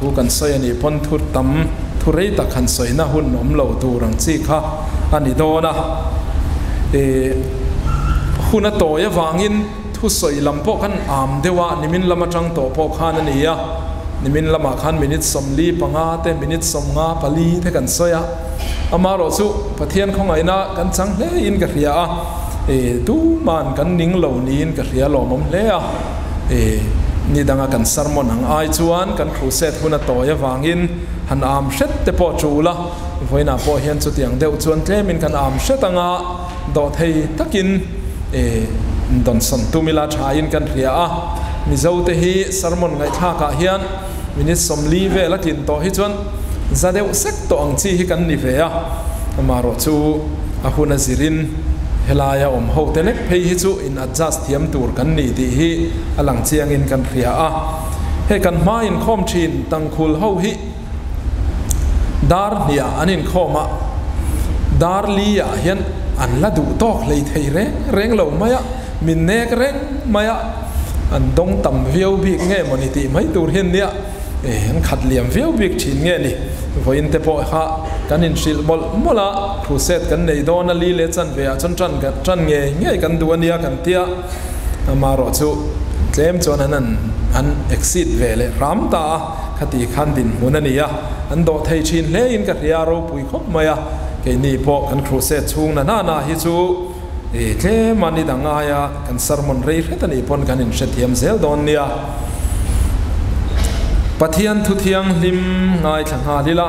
ปุยตูร์ขานิดอนะผู้กันสอยนี่พนทุตตำทุเรตะขันสอยนะหุ่นนมเหล่าตูรังซีค่ะอันนี้โดนะเอหุ่นโตยาวางินทุสอยลำพกันอามเดวะนิมินลำจังโตพอขานันนี่ยนิมินลำขันมินิตสมลีปังอาเตมินิตสมงาปลีเทกันสอยอามารสุปะเทียนของไอ้นะกันจังเลอินกะเรียะเอตูมันกันนิ่งเหล่านี้กะเรียหล่อมมเลยเอนี่ดังกันสารมนังไอจวนกันครูเซตหุ่นโตยเช็ดเตปอจูละไว้น่าพอเอ ย่างเดียวจวนเทมินกันอามเช็ดตังอาดอทเฮตักินเอดอนสันตุมิลาชายินกันเรียอะมิเจ้าเตฮีสารมนไงท่ากะเฮียนมินิสมลีเวละกินโตฮิจวนซาเดวเซ็กโตอังซีฮิกันนิเวียมารอจูอาหุนซิริน helaya om ho te lek phei hi chu in adjust thiam tur kan ni ti hi alang chiang in kan ria a he kan ma in khom thin tang khul ho hi dar nia anin khoma dar li ya hian an la du tok lei thei re reng lo maya min nek reng maya an dong tam viau bi nge moni ti mai tur hin nia e an khat liam viau bi thin nge ni vo in te po ha กันนินชิลบอลมละครูเซตกันในดอนลีเลชันเวียชันชันกันชันเงี้ยเงี้ยกันดวนียกันเตียมารอจูเจมจวนนั้นอันเอ็กซิสเวเลยรำตาคติขันดินมุนันียอันโดไทยชินเลี้ยนกับเรียรูปุยคบมายะเกนี่พอกันครูเซตชูงนันานาฮิจูเอเจมันนี่ดังอายะกันสรมันเรียกตันอีพอนกันนินเชตยมเซลดอนเนียปะเทียนทุเทียงลิมง่ายขันหาลีละ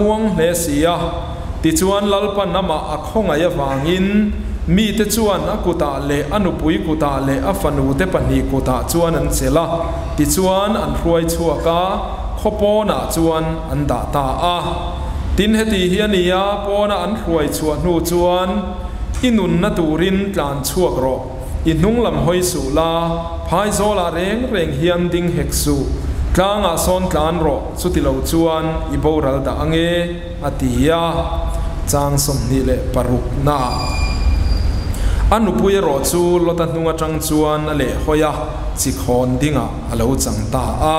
มวงเลเซียติจวนลลปันนามาอักฮงอายฟางินมีเตจวนอกุตาเลอนุปุยกุตาเลอฟันูเตปนีกุตาจวนอันเซลาติจวนอันรวยชัวกา ขปนาจวนอันดาตาอาตินเฮตีเฮียนียปอนาอันรวยชวนูจวนอินุนนตูรินกลานชัวกรออินุงลำหอยสุลาพายโซลาเรงเรงเฮียนดิงเฮกสูกลางอาซอนกลานรอสุติเลวจวนอิบรัลดาอังเออติยาจางสมนิเลปรุกนาอันนุปุยรอจูลตันนุงจังจวนเลหอยาจิคอนดิงะอลาวจังตาอา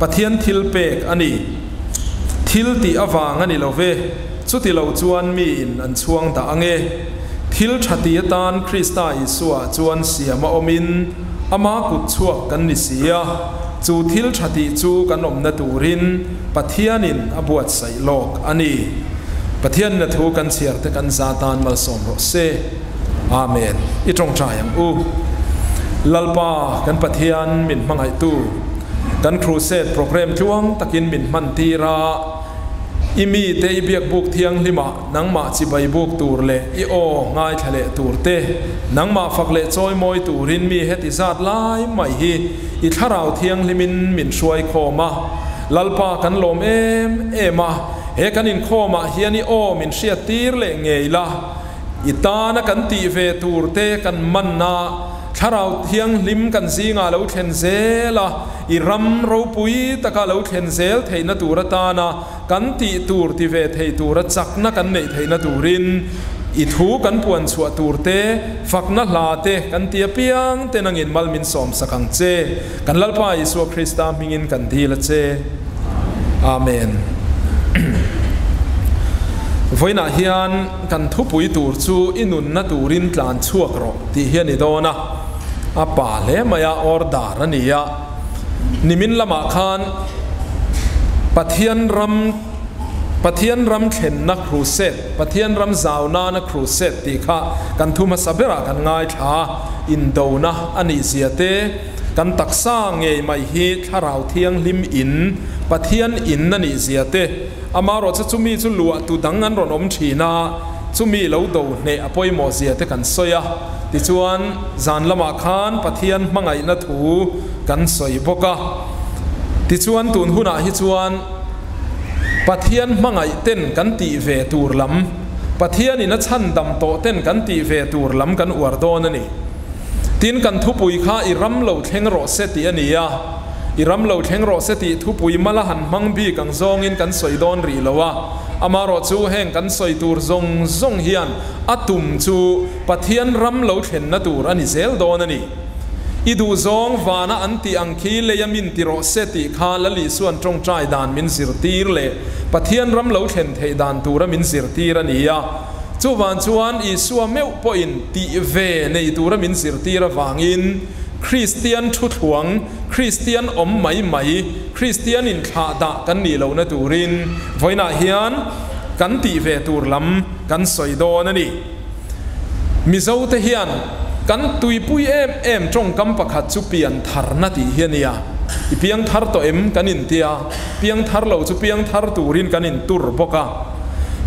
ปัทยันทิลเปกอันนี้ทิลตีอวางอันนี้เราเวสุดที่เราจวนมีอินอันช่วงต่างเงทิลชาติยตานคริสตาอิสวาจวนเสียมาอมินอามากุดชั่วกันนิเสียจูทิลชาติจูกันอมนตูรินปัทยันินอบวดใส่โลกอันนี้ปัทยันนทูกันเสียแต่กันซาตานมาสมรสเซอาเมนอิตรงใจยังอู้ลลปากันปัทยันมินมังไอตู kan crusade program chuang takin min man tira imi te i biak buk thiang lima nangma chi bai buk tur le i o ngai thale tur te nangma fak le choi moi turin mi heti zat lai mai hi i tharau thiang limin min shuai khoma lalpa kan lom em ema he kan in khoma hiani o min sia tir le ngeila itana kan ti ve tur te kan manna ชาเราเทียงลิมกันซีงาเราเทนเซลอีรำเราปุยตะกาเราเทนเซลเทนตูรตานากันตีตูรติเวทเทตูรจักนักันเนเทนตูรินอีทูกันปวนสวตูรเตฟักนัลาเตกันเตียเปียงเตนังอินมัลมินสอมสักังเจกันลัลปายสวคริสตามิงินกันทีละเจอาเมนวยนาเฮียนกันทุปุยตูรจูอินุนนตูรินตลานชั่วกรอที่เฮียนิโดนะ อาป่าเล่มายาออร์ดารนี่ยานิมินละมาคานปะเทียนรำปะเทียนรำเข็นนักครูเซตปะเทียนรำสาวนานักครูเซตตีค่ะกันทุมาสับเบระกันง่ายท่าอินโดนะอันนี้เสีเตกันตักสร้างเงยไม่ฮีข้าราเทียงลิมอินปะเทียนอินนั่นนี่เสีเตอามารถจะจุมีจุลัวตุดังนั้นรนอมชีนา thina chumi lo do ne apoi mo ziate kan soya ti chuan zan lama khan pathian mangai na thu kan soi boka ti chuan tun huna hi chuan pathian mangai ten kan ti ve tur lam pathian in a chan dam to ten kan ti ve tur lam kan uar don ani tin kan thu pui kha i ram lo thleng ro se ti ania i ram lo thleng ro se ti thu pui mala han mang bi kang zong in kan soi don ri lowa amaro chu heng kan soi tur zong zong hian atum chu pathian ram lo thlen na tur ani zel don ani idu zong vana anti angki le yamin ti ro se ti kha la li suan trong trai dan min sir tir le pathian ram lo thlen thei dan tura min sir tir ani ya chu van chuan i suwa meu po in ti ve nei tura min sir tira wangin คริสเตียนชุดหวง คริสเตียนอมไหมไหม คริสเตียนอินขาดะกันนี่เรานะตูรินไว้นาเฮียนกันตีเวตูรลำกันสอยโดนั่นนี่มิเจ้าเทียนกันตุยปุยเอ็มเอ็มจงกำปักหัดจุเปียนทารนาทีเฮียนี่ยเพียงทารตัวเอ็มกันอินเตียเพียงทารเราจุเพียงทารตูรินกันอินตุรบกะ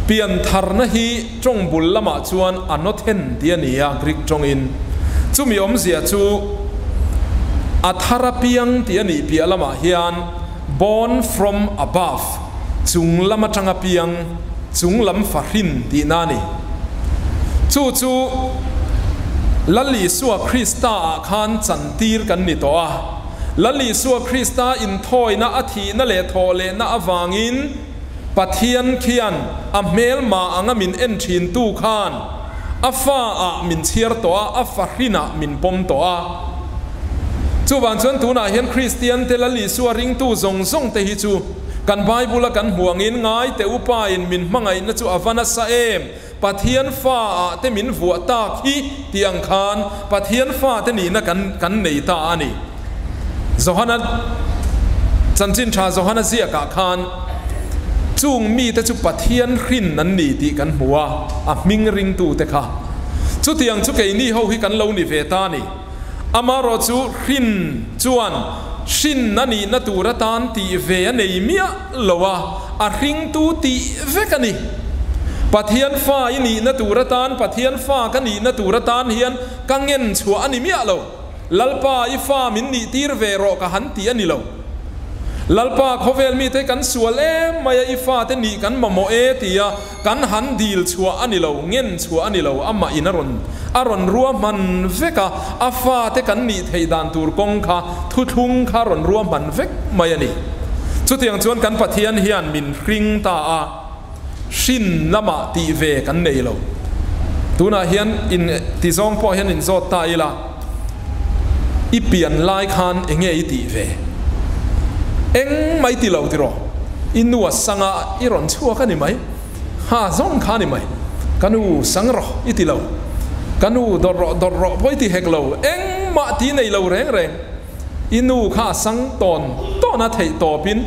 เปียนทารนาฮีจงบุลละมาชวนอนนทเห็นเดียนี่ยกริกจงอินจุมีอมเสียจู athara piang ti ani pi alama hian born from above chung lama tanga piang chung lam farin ti nani chu chu lali suwa krista khan chantir kan ni to a la li suwa krista in thoi na athi na le tho le na awangin pathian khian a mel ma anga min en thin tu khan afa a min chiar to a afa hina min pom to a chu wan chuan tu na hian christian te la li suwa ring tu zong zong te hi chu kan bible kan huangin ngai te upa in min mangai na chu avana sa em pathian fa a te min vua ta khi tiang khan pathian fa te ni na kan kan nei ta ani zohana chan chin tha zohana zia ka khan chung mi te chu pathian hrin nan ni ti kan hua a ming ring tu te kha chu tiang chu ke ni ho hi kan lo ni ve ta ni อมารจูหินจวนชินนันนี่นัตุรตานตีเวนเอเมียลวะอาริงตูตีเวกันนี่ปัทเฮียนฟ้าอินี่นัตุรตานปัทเฮียนฟ้ากันนี่นัตุรตานเฮียนกังเงินชัวอันนี้เมียลวะลลปาอีฟ้ามินนี่ตีรเวโรกหันตีอันนี้ลวะ lalpa khovel mi te kan sual em maya i fa te ni kan mamo e tia kan han dil chua ani lo ngen chua ani lo amma inaron aron ruwa man veka afa te kan ni thei dan tur kong kha thu thung kha ron ruwa man vek maya ni chu tiang chuan kan pathian hian min ring ta a shin lama ti ve kan nei lo tuna hian in ti zong po hian in zot ta ila i pian lai khan enge i ti ve eng mai ti lo ti ro inu sanga iron chua ka mai. Ha zong kha mai. Kanu sang ro i ti lo kanu dor ro dor ro poi ti hek lo eng ma ti nei lo reng reng. Inu kha sang ton to na thei to pin.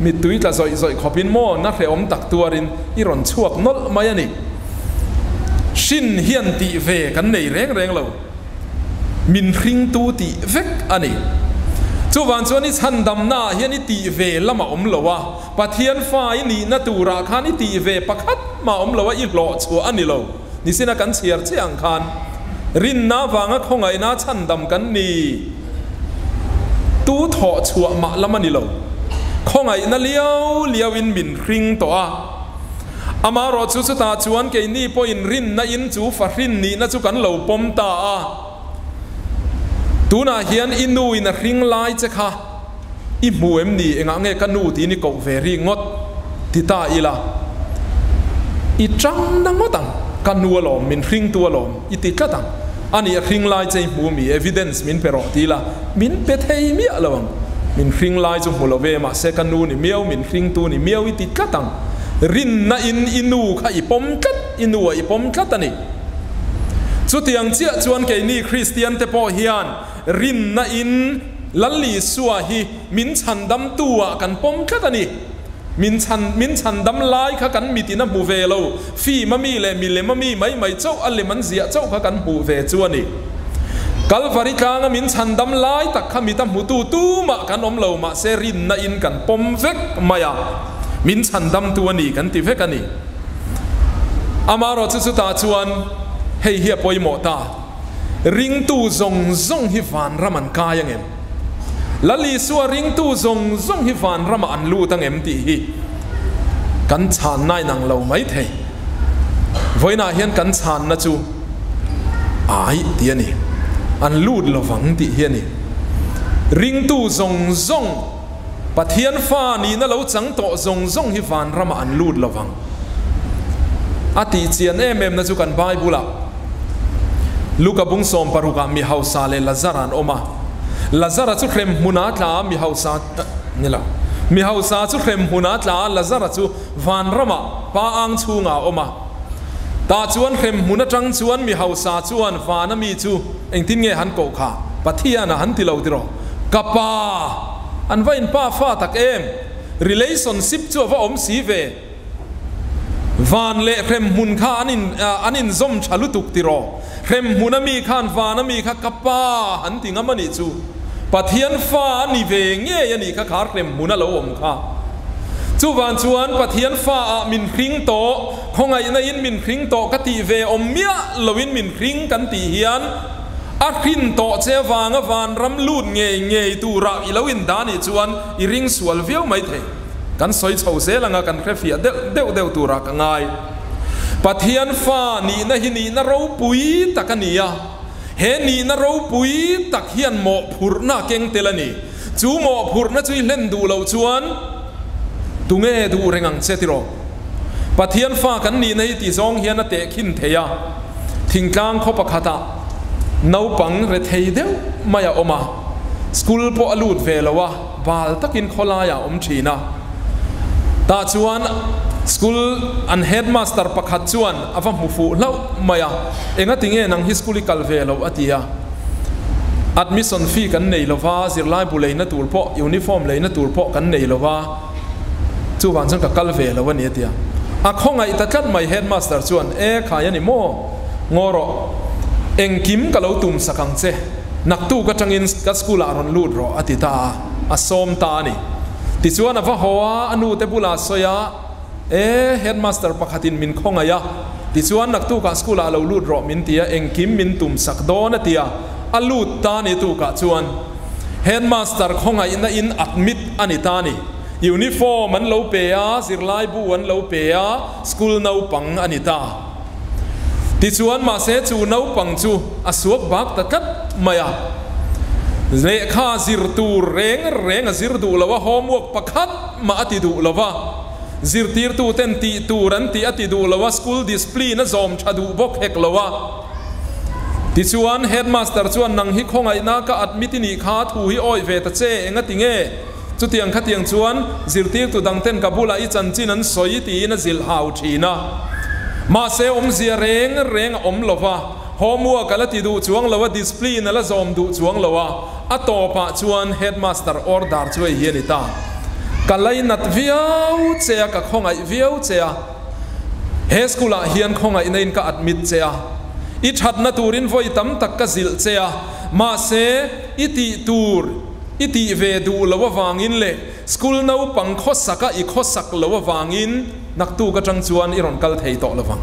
Mi tui ta zoi zoi khopin mo, na khe om tak tuarin iron chuak nol mai ani. Shin hian ti ve kan nei reng reng lo min ring tu ti vek ani. Chu wan chuan i chan dam na hian i ti ve lama om lowa pathian fa i ni na tura khan i ti ve pakhat ma om lowa i lo chu ani lo ni sina kan chiar chiang khan rin na wanga khongai na chan dam kan ni tu tho chu ma lama ni lo khongai na liao liao in min ring to a ama ro chu chu ta chuan ke ni po in rin na in chu fa rin ni na chu kan lo pom ta a tuna hian inu in a ring lai che kha i mu em ni enga nge kanu ti ni ko ve ri ngot ti ta ila i trăng na ngot ang kanu lo min ring tu lo i ti tla tang ani a ring lai che mu mi evidence min pero ti la min pe thei mi alawang min ring lai chu mulo ve ma se kanu ni miau min ring tu ni miau i ti tla tang rin na in inu kha i pom tlat inu i pom tlat ani chu tiang chia chuan ke ni christian te po hian รินนาอินลลลีสัวฮีมินชันดำตัวกันปมแค่ตานีมินชันมินชันดำลายข้กันมีตินะบูเวลฟีมามีเลมีเลมามีไม่ไม่เจ้าอัลเลมันเสียเจ้าข้ากันบูเวจวนีกัลฟาริกางมินชันดำลายตักข้ามีตัมหูตูตูมากันอมเลวมาเซรินนาอินกันปมเวกมายามินชันดำตัวนี้กันติเวกันนี่อามารอจุสุตาชวนให้เฮียปอยหมอตา ring tu zong zong hi van raman kayang em lali suwa ring tu zong zong hi van rama an lu tang em ti hi. Kan chan nai nang lo mai thei voina hian kan chan na chu. Ai, ti ani. An lut lo wang ti hi ni ring tu zong zong. Pathian fa ni na lo chang to zong zong hi van rama an lut lo wang ati chian em em na chu kan bible luka bung som paruka mi hausa le lazaran oma lazara chu khrem huna tla mi hausa nila mi hausa chu khrem huna tla lazara chu van rama pa ang chunga oma ta chuan khrem huna tang chuan mi hausa chuan vana mi chu eng tin nge han ko kha pathiana han ti lo tiro kapa an vain pa fa tak em relationship chu va om si ve วานเละเพรมหุนข้าอันนินอันนินซมฉาลุตุกติรอเพรมหุนมีข้านวานมีข้ากระป้าหันติงอมันอิจูปะเทียนฟ้าหนีเวงเงี้ยนี่ข้าขาเพรมหุนละอมข้าจูวันชวนปะเทียนฟ้ามินคริงโตคงไงนยินมินคริงโตกติเวอมเมียลวินมินคริงกันตีเฮียนอักรินโตเจวางวานรำลูดเงยเงยตูระอีลวินดานิชวนอีริงสวลเวียวไม่เท kan soi chho se langa kan khre fia de de de tu ra ka ngai pathian fa ni na hi ni na ro pui takania he ni na ro pui tak hian mo phur na keng telani chú mò phur na chui lên đủ lâu chuan tu nghe đủ rengang che tiro pathian fa kan ni nei ti zong hian te khin theya thingkang kho pakhata nau pang re thei deu maya oma school po alut velawa bal takin kholaya om thina ตาชวนสกูลอันเฮดมาสเตอร์พักหัดชวนอาฟังมูฟูเล่าไมาอเองติงเงนังฮิสกูลิคัลเวลลาวอติยาอัดมิสันฟีกันในลาว่าสิรไลบุเลนตูลพอยูนิฟอร์มเลนตูลพอกันในลาว่าจู่วันจังกักัลเวลวันนี้เดียอะองไอตะกันไม่เฮดมาสเตอร์ชวนเอข่ายนี่โมงอรอเองกิมกะเลาตุมสักังเซนักตู้กะจังอินกัสกูลารอนลูดรออติตาอาสมตานี่ ที่ส่วนนั้ะหัวอนุเตบุลาสอยาเอ๋เฮดมาสเตอร์ปักตินมินคงอยะที่ส่วนนักตู้กัสกุลาเราลูดรอมินเตียเองคิมมินตุมสักโดนเตียอลูดตานิตู้กัส่วนเฮดมาสเตอร์คงอยนะอินอัดมิดอันิตานียูนิฟอร์มันเลวเปียสิรไลบุวันเลวเปียสกุลนาวปังอันิตาที่ส่วนมาเซจูนาวปังจูอสวกบักตะกัดมายา เจนตานริมริมันเปรงเรงเหล่าเจอีลิมปุยเวงเวงตานริงอดอินวมตอลปุยตานริงอดอันเปรงเรงเหล่ homework ala ti du chuang lawa discipline ala zom du chuang lawa a topa chuan headmaster order chuai hi ni ta kalai nat viau chea ka khongai viau chea he school a hian khongai nein ka admit chea i thatna turin voi tam tak ka zil chea ma se iti tur iti ve du lawa wangin le school no pang khosaka i khosak lawa wangin naktu ka tang chuan iron kal thei to lawang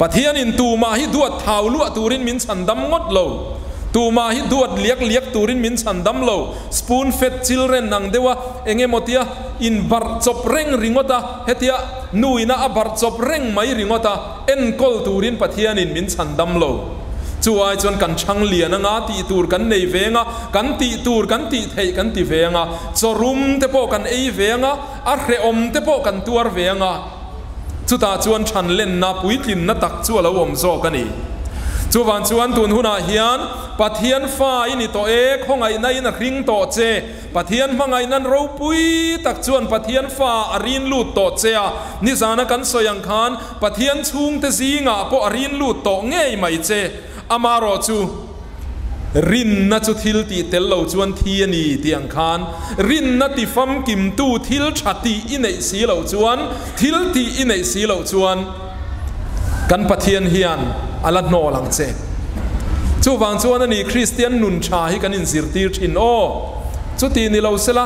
ปัทยนินตูมาฮิดวดเท้าวลุตูรินมินสันดำงดเล่าตูมาฮิดวดเลียกเลียกตูรินมินสันดำเล่าสปูนเฟตจิลเรนนังเดวะเองเอมติยอินบาร์จบเร่งริงอตาเฮติยนูอินะอบาร์จบเร่งไม่ริงอตาเอ็นกอลตูรินปัทยนินมินสันดำเหล่าชัวจนกันช่างเลียนงาตีตูรกันในเวงะกันตีตูรกันตีเทกันตีเวงะจรุมเตโปกันเอเวงะอาเรอมเตโปกันตัวเวงะ ชุตาชวนชันเล่นนาปุยกินนัตักชัวละวมโซกันนี่ชวนชวนตุนหุนาเฮียนปะเทียนฟ้าอินี่ตัวเอกของไอ้นั่นนักริงโตเจปะเทียนมังไอ้นั่นเราปุยตักชวนปะเทียนฟ้าอรินลูดโตเจนิสานักันสยังคานปะเทียนชุงเตซีงาปออรินลูดโตเงยไม่เจ amaro chu rin na chu thil ti tel lo chuan thi ani tiang khan. Rin na ti fam kim tu thil thati inei si lo chuan. Thil ti inei si lo chuan. Kan pathian hian ala no lang che. Chu wang chuan ani christian nun cha hi kan in zir tir thin o. Chu ti ni lo sela.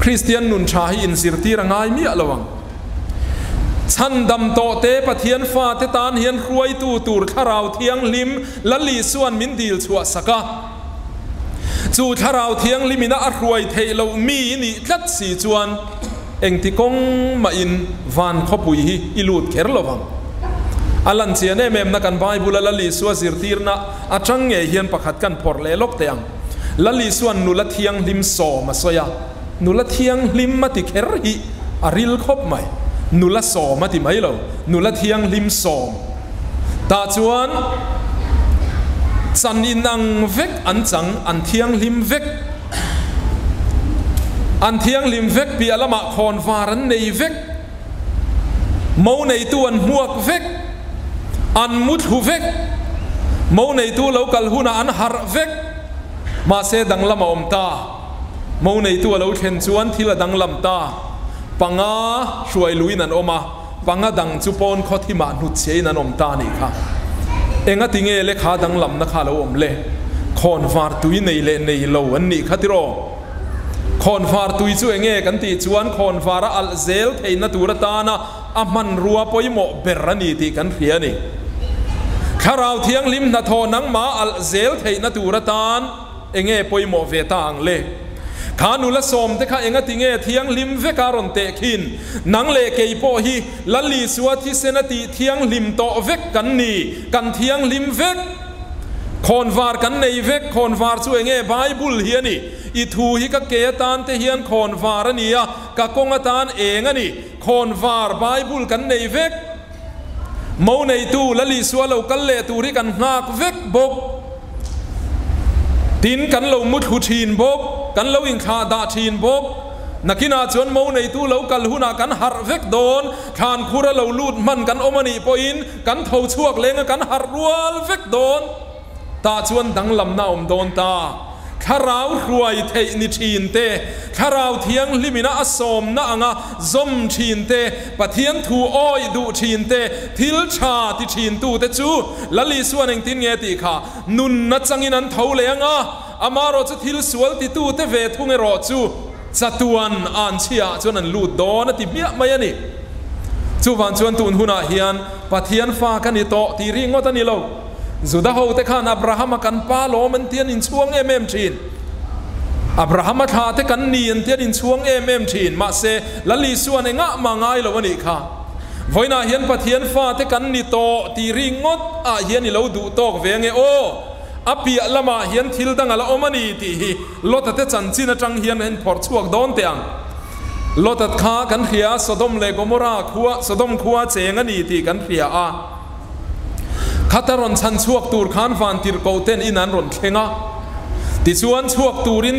Christian nun cha hi in zir tir angai mi alawang ชันดำโตเตปะเทียนฟาเตตานเฮียนรวยตูตูร์ขาราวเทียงลิมละลีส่วนมินดีลชัวสกะจูขาราวเทียงลิมินะรวยเทลมีนี่ทัดสีจวนเองที่กงมาอินวันขบุยฮิอิลูดเคร์ลวังอลันเซียเนเมมนักันไบบุลละลีส่วนสิรตีร์นะอาจังเงเฮียนประคัดกันพอร์เลลกเตียงละลีส่วนนุละเทียงลิมโซมาสอยานุละเทียงลิมมาติเคร์ฮิอาริลคบใหม่ ไหม nula som ati mai lo nula thiang lim som ta chuan chan in ang vek an chang an thiang lim vek an thiang lim vek pi alama khon varan nei vek mo nei tu an muak vek an mut hu vek mo nei tu local huna an har vek ma se dang lama om ta mo nei tu lo khen chuan thila dang ปังอาช่วยลุยนันออมาปังอาดังจูปอนข้อที่มาหนุเชยนันอมตานีค่ะเองก็ติเงเลขาดังลำนักฮาโลอมเล่คอนฟาร์ตุยในเล่ในโลวันนี้ค่ะที่รคอนฟาร์ตุยช่วยเงกันตีชวนคอนฟาร์อัลเซลเทนตูรตานะอามันรัวปอยหมอเบรนีตีกันเพียนี่ข้าราวเทียงลิมนาโทนังมาอัลเซลเทนตูรตานเองเงปอยหมอเวตางเล่ ขานุละสมแต่ข้าเองติเงเทียงลิมเวการอนเตคินนังเลเกยโปฮีลลีสวที่เซนติเทียงลิมโตเวกกันนี่กันเทียงลิมเวกคนวาร์กันในเวกคนวาร์ช่วยเงไบบิลเฮียนี่อีทูฮิกเกตานเตเฮียนคนวาร์นี่อะกะกงตานเองนี่คนวาร์ไบบิลกันในเวกมในตู้ละลีสวเรากันเลตูริกันหักเวกบกตินกันเรามุดหุชีนบก กันเราอิงคาดาชีนบกนักินาชวนมูในตู้เรากันหุนากันหารเวกโดนทานคุระเราลูดมันกันอมนีปอินกันเท่าช่วกเลงกันหารรัวเวกโดนตาชวนดังลำนาอมโดนตาข้าราวรวยเทนิชีนเตข้าราวเทียงลิมินาอสมนาอะซมชีนเตปะเทียนทูอ้อยดูชีนเตทิลชาติชีนตูเตจูละลีส่วนเองตินเงติค่ะนุนนัดจังอินันเท่าเลงอะ อามารอจะทิลสวลติตูเตเวทุงเอรอจูจัตวันอันเชียจวนนันลูดโดนติเมียไม่ยันี่จูวันจวนตุนหุนาเฮียนปะเทียนฟ้ากันนี่โตตีริงว่าตันนี่เรา zuda ho te khan abraham kan pa lo man tian in chuang em em thin abraham tha te kan ni an tian in chuang em em thin ma se lali suan nga ma ngai lo ni kha voina hian pathian fa te kan ni to ti ringot a hian ni lo du tok ve nge o apia lama hian thil dang ala omani ti hi lota te chan chin atang hian hen phor chuak don teang lotat kha kan khia sodom le gomora khuwa sodom khuwa cheng ani ti kan khia a ขัตรอนชันชวกตูรขานฟันติรโกเตนอินันรอนเข่งะติชวนชวกตูริน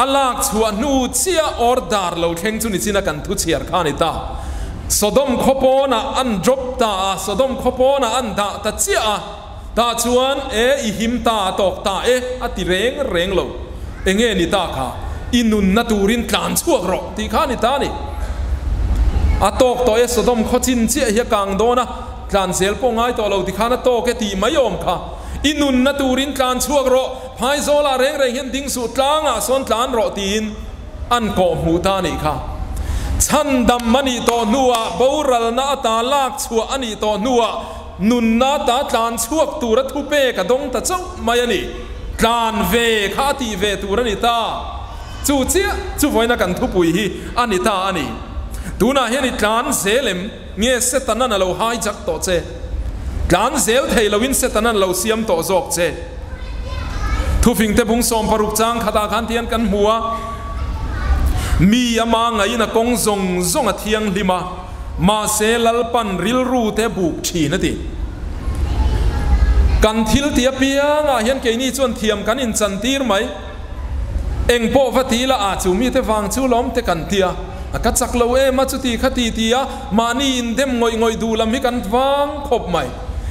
อลากชัวนูเชียออร์ดาร์เราเข่งชุนิจินักันทุเชียร์ข้านิตาสดมขปนะอันจบตาสดมขปนะอันดาตาเชียตาชวนเออิหิมตาตอกตาเออติเรงเรงเราเองเงนิตาค่ะอินุนนตูรินตานชั่วรอที่ขานิตานี่อัตอกตัเอสดมขจินเชียเฮีกังโดนะการเซลปงไงตัวเราที่ขานัตโตกตีไม่ยอมค่ะ นิตาลชวกโลอีสัวนั่นละชวกเจนี่คงไอในนั่นละชวกเจนี่อาเจียงติโรคงไอ้นาลากชัวกันนี่เลยตะพดอามารถสุดท้ายชวนอลา การเซลเทยลวินเซตันั้นเราเสียมต่อจอกเจทุกฟิงเตพุงสอมปรุกจางคาตาคันเทียนกันหัวมีอามางไงนะกงจงจงอเทียงลิมามาเซลัลปันริลรูเตบุกชีนติกันทิลเทียเปียงอาเห็นเกนี้ชวนเทียมกันอินสันตีรไหมเองโปฟัตีละอาจูมีเตฟังชูล้อมเตกันเตียกัดสักเลวเอมาจุตีขัดตีเตียมานี่อินเดมงอยงอยดูลำให้กันฟังครบไหม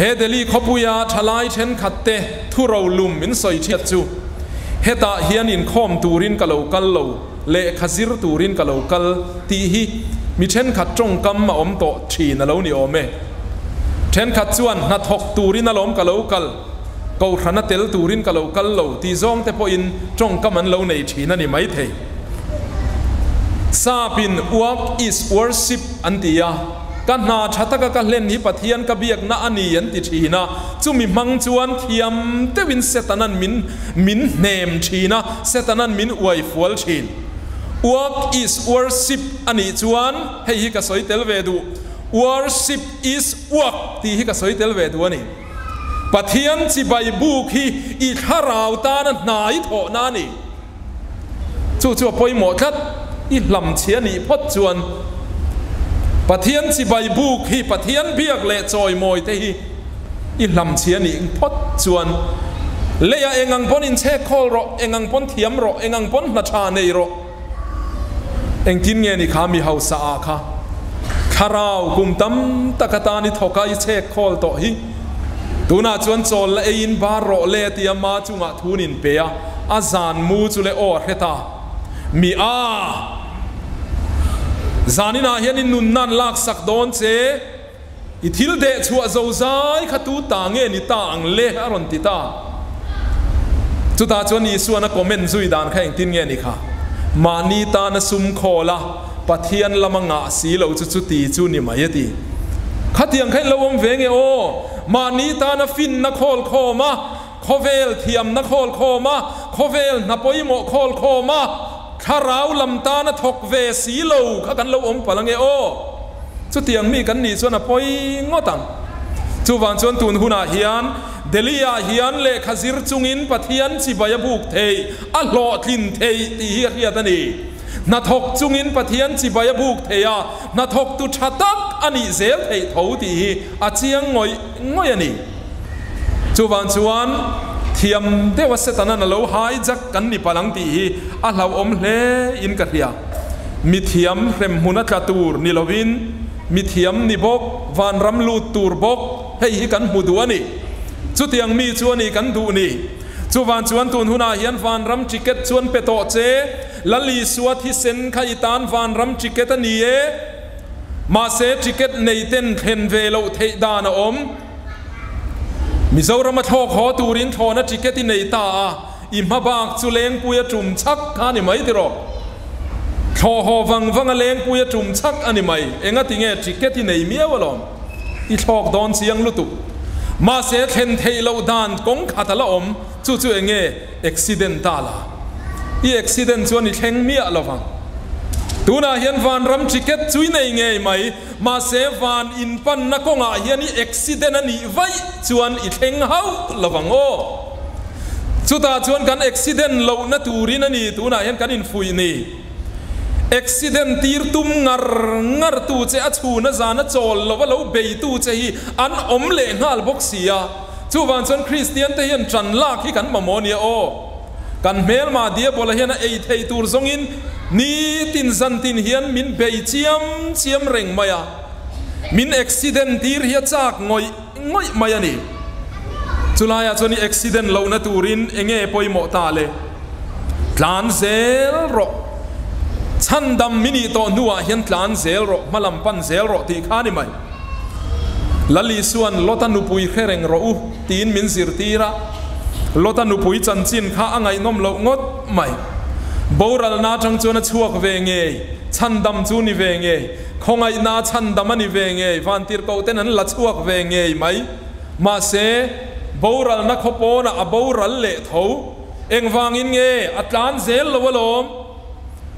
เฮเดลีขบุยาทลายเช่นขัดเตทุเราลุมมินสอยเชียจูเฮตาเฮียนินข้อมตูรินกะโลกัลโลเละขซิรตูรินกะโลกัลตีฮีมิเช่นขัดจงกรรมาอมโตชีนโลนิโอเมเช่นขัดส่วนนัดหกตูรินโลมกะโลกัลกูขันเตลตูรินกะโลกัลโลตีซองเตปอินจงกรรมันโลในชีนันนี่ไม่เทซาปินอวกอิสวอร์ซิปอันตียา กันนาชัตกะกันเล่นนี้ปะเทียนกะเบียกนาอันนี้ยันติชีนะจุมีมังจวนเทียมเตวินเซตันันมินมินเนมชีนะเซตันันมินอวยฟัวชีน work is worship อันนี้จวนให้ฮิกะสอยเตลเวดู worship is work ที่ฮิกะสอยเตลเวดูอันนี้ปะเทียนจิใบบุกฮีอีขาราวตานั้นนายโถนานี่จู่จู่ไปหมดครับอีหลำเชียนี่พดจวน ปะเทียนสิใบบุกที่ปะเทียนเบียกเละจอยมอยเตฮีอีลำเชียนอิกพดชวนเลียเองังปนอินเชคอลรอเองังปนเทียมรอเองังปนนาชาเนรอเองกินเงี้ยนี่ขามีเฮาสะอาค่ะคาราวกุมตัมตะกตานิทกายเชคคอลต่อฮีดูน่าชวนจอลเอินบารโรเลตียามาจุงาทุนินเปียอาจานมูจุเลโอเฮตามีอา zanina hian in nun nan lak sak don che i thil de chua zo zai khatu ta nge ni ta ang le aron ti ta chu ta chuan ni suana comment zui dan kha eng tin nge ni kha ma ni ta na sum khola pathian lamanga si lo chu chu ti chu ni mai ti khatiang khai lo om ve nge o ma ni ta na fin na khol kho ma khovel thiam na khol kho ma khovel na poimo khol kho ma ข้าราวลำตานะทกเวสีโลข้ากันโลอมพลังเอโอสุดที่ยังมีกันนี่ส่วนปอยงอตังจูวันส่วนตุนหุนาเฮียนเดลียาเฮียนเลขาซิรจุงินปะเทียนสิบายบุกเทยอัลโลทินเทยตีเฮียเฮียตันีนาทกจุงินปะเทียนสิบายบุกเทียนาทกตุชัตักอันนี้เซลเทยทูตีอาเจียงงอยงอยนี่จูวันส่วน thiam de wa setana na lo hai jak kan ni palang ti hi a hlau om hle in ka hria mi thiam rem huna tla tur ni lovin mi thiam ni bok van ram lu tur bok hei hi kan mu du ani chu tiang mi chu ani kan du ni chu van chuan tun huna hian van ram ticket chuan pe to che lali suat hi sen khai tan van ram ticket ani e ma se ticket nei ten khen ve lo thei da na om มิโซรามาโชขอตูรินโทนะจิกเกตินในตาอิมาบากจุเลงปุยจุมชักท่านี่ไหมติรอกโชหอวังวังเลงปุยจุมชักอันนี้ไหมเอ็งติเงจิกเกตินในมียวลอมอีชอกดอนเสียงลุตุมาเสียเข็นเทลาดานกงขัดละอมจู่ๆเอ็งเอ็กซิเดนตาลาอีเอ็กซิเดนชวนอิเข็งมียละวัง alawang tuna hian van ram ticket chui nei nge mai ma se van in pan na ko nga hian ni accident ani vai chuan i thleng hau lawang o chuta chuan kan accident lo na turin ani tuna hian kan in fui ni accident tir tum ngar ngar tu che a chu na zana chol lo lo be tu che hi an om le ngal bok sia chu van chuan christian te hian tran la khi kan mamonia o kan mel ma dia bola hian ei thei tur zongin ni tin zan tin hian min bei chiam chiam reng maya min accident tir hi chak ngoi ngoi maya ni chulaya choni accident lo na turin enge poi mo ta le tlan zel ro chan dam mini to nuwa hian tlan zel ro malam pan zel ro ti khani mai lali suan lota nu pui khereng ro u tin min zir tira lota nu pui chan chin kha angai nom lo ngot mai boral na chang chu na chuak ve nge chan dam chu ni ve nge khongai na chan dam ani ve nge van tir ko ten an la chuak ve nge mai ma se boral na khopo na a boral le tho eng wangin nge atlan zel lo walom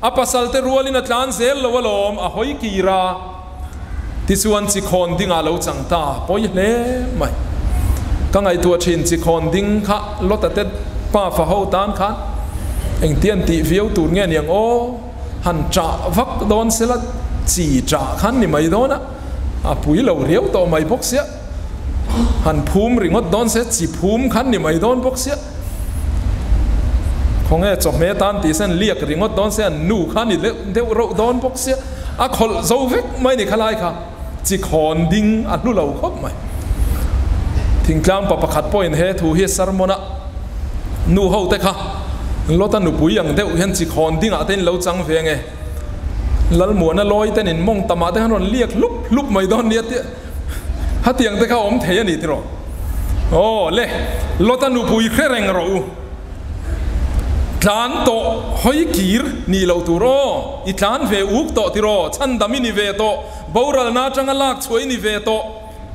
a pasal te rualin atlan zel lo walom a hoi kira ti chuan chi khon ding a lo chang ta poi hle mai ก็ไงตัวชินจิคอนดิ้งค่ะรถแต่เต็ดป้าฟ้าหูตานค่ะเองเตียนตีฟิวตูนเงี้ยอย่างโอ้หันจ่าฟักโดนเสละจีจ่าขันนี่ไม่โดนอะอะปุ๋ยเหลาเรียวต่อไม่พกเสียหันภูมิริงดโดนเสียจีภูมิขันนี่ไม่โดนพกเสียคงเอจบเมตานตีเส้นเลียกริงดโดนเสียนู่ขันนี่เดี๋ยวเราโดนพกเสียอะขอเจ้าเวกไม่นี่ขลายค่ะจิคอนดิ้งอันนู้นเราครบไหม ทิ้งกลางปะปะขัดป่อเห็นเฮทูเฮสารมนะนู่เฮาเตค่ะรถตันหนูปุยอย่างเดียวเห็นจิคอนดิ้งอาเต้นเราจังเฟียงเงลัลหมวนลอยเต่นินมองตามาเต่ขันนเรียกลุบลุบไม่ดอนเนียเตี้ยฮัตียงเต่ข้าอมเทียนี่ที่รอโอ้เล่รถตันหนูปุยแค่แรงเราทานโตหอยกีรนี่เราตัวรออีทานเวอุกโตที่รอฉันดามินิเวโตบ่าวรานาจังลักช่วยนิเวโต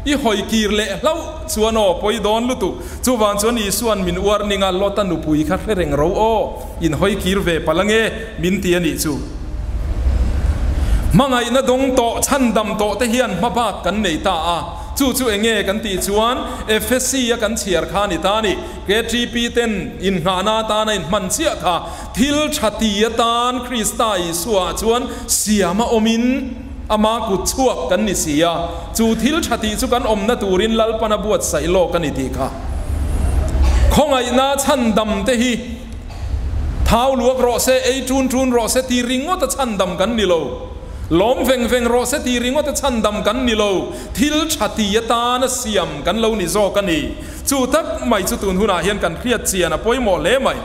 i hoi kir le lau chuan o poi don lu tu chu wan chuan i suan min war ninga lota nu pui kha reng ro o in hoi kir ve palange min ti ani chu mangai na dong to chan dam to te hian ma ba kan nei ta a chu chu enge kan ti chuan fsc ya kan chiar kha ni ta ni kgp ten in nga na ta na in man chia kha thil thati ya tan krista i suwa chuan siama omin ama ku chuak kan ni sia chu thil thati chu kan om na turin lal pana buat sai lo kan ni ti kha khongai na chan dam te hi thau luak ro se ei chun chun ro se ti ringo ta chan dam kan ni lo lom veng veng ro se ti ringo ta chan dam kan ni lo thil thati ya ta na siam kan lo ni zo kan ni chu tak mai chu tun huna hian kan khriat chian a poi mo le mai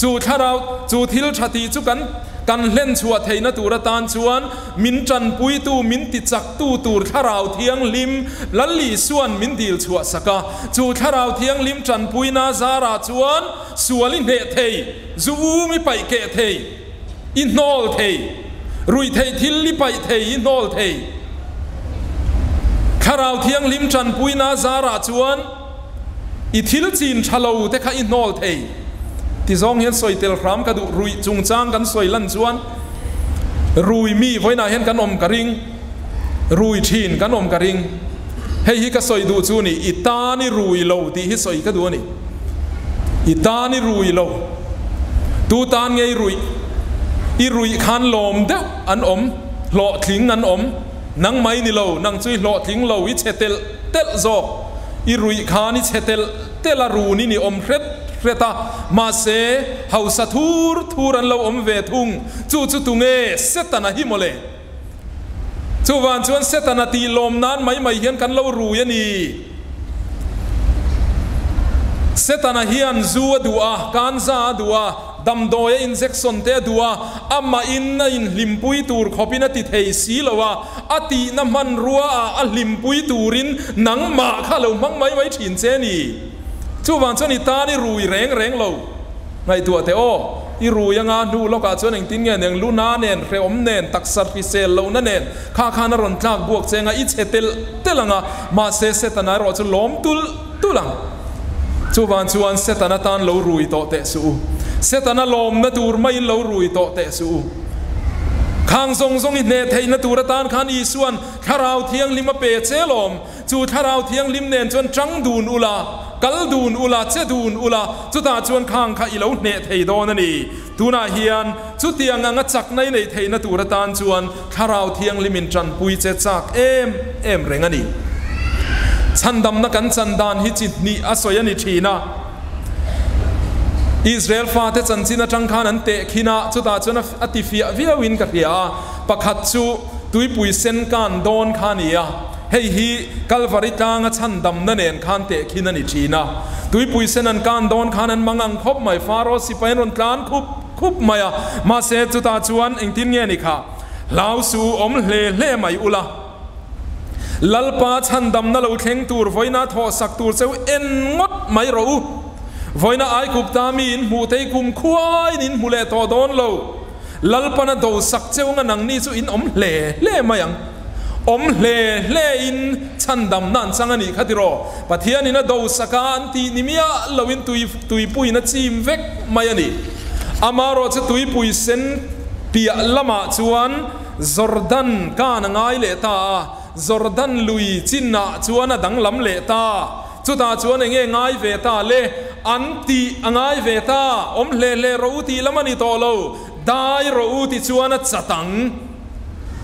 chu tharau chu thil thati chu kan กันเล่นชัวเทนตูระตานชวน มินจันปุยตูมินติจักตูตูทาราวเทียงลิมลัลลีส่วนมินดีลชัวสกาจูทาราวเทียงลิมจันปุยนาซาราชวนสวลินเฮเทยจูมิไปเกเทยอินโนลเทยรุยเทยทิลลิไปเทยอินโนลเทยทาราวเทียงลิมจันปุยนาซาราชวนอิทิลจีนชะลูแต่ข้าอินโนลเทย ที่ซองเห็นสวยเตลครามกระดูรุยจุงจ้างกันสวยลั่นชวนรุยมีไว้นาเห็นกันอมกระริงรุยทีนกันอมกระริงเฮ้ยก็สวยดูจูนี่อิตานี่รุยโลที่ฮิสวยก็ดูนี่อิตานี่รุยโลตูตานไงรุยอีรุยคันลมเดอันอมหล่อทิ้งอันอมนังไม่นี่โลนังจุยหล่อทิ้งโลวิเชเตลเตลโซอีรุยคานี่เชเตลเตลารูนี่นี่อมเร็ด เรตามาเซเฮาสะทูร์ทูรันเราอมเวทุงจูจูตุงเอเซตนาหิมเลชูวันชวนเซตนาตีลมนั้นไม่ไม่เห็นกันเรารู้ยันนีเซตันเฮียนจูดัวกานซาดัวดัมโดยอินเซ็กซอนเตดัวอามาอินน่อินลิมปุยตูร์ขอบินติเทสีลวะอตีน้ำมันรัวอาลิมปุยตูรินนังมาข้าเรามังไม่ไม่ถินเซนี chu wan chuan i ta ni rui reng reng lo ngai tua te o i ru yanga nu lo ka chuan eng tin nge neng lu na nen re om nen tak sar pi sel lo na nen kha kha na ron tlak buak chenga i chetel telanga ma se se ta na ro chu lom tul tulang chu wan chuan se ta na tan lo rui to te su se ta na lom na tur mai lo rui to te su khang song song i ne thei na tur tan khan i suan tharau thiang lima pe che lom chu tharau thiang lim nen chuan trang dun ula kal dun ula che dun ula chu ta chuan khang kha i lo ne thei do na ni tuna hian chu tiang anga chak nai nei thei na tur tan chuan tharau thiang limin tran pui che chak em em reng ani chandam na kan chandan hi chit ni asoyani thina Israel fa te chan china tang khan an te khina chu ta chuna ati fia via win ka ria pakhat chu tui pui sen kan don khania hei hi kalvari tanga chan dam na nen khan te khina ni thina tui pui sen an kan don khan an mangang khop mai faro si pain ron tlan khup khup maya. Ma se chu ta chuan eng tin nge ni kha. Lau su om hle hle mai ula. Lalpa chan dam na lo thleng tur, voina tho sak tur cheu en ngot mai ro voina ai kup ta min, mu te kum khuai nin mu le to don lo. Lalpana do sak cheu nga nang ni chu in om hle hle mayang อมเลเลอินชันดำนั่นสังนิขัดิรอปะเทียนินาดูสกันทีนิมียาลวินตุยตุยปุยนะจิมเวกมายันีอามารอจะตุยปุยเซนปียลมาชวนจอร์แดนกานง่ายเลตาจอร์แดนลุยจินนาชวนดังลำเลตาชุดตาชวนเองี้ง่ายเวตาเลอันตีง่ายเวตาอมเลเลรู้ทีละมันิโตโลได้รู้ที่ชวนจัตัง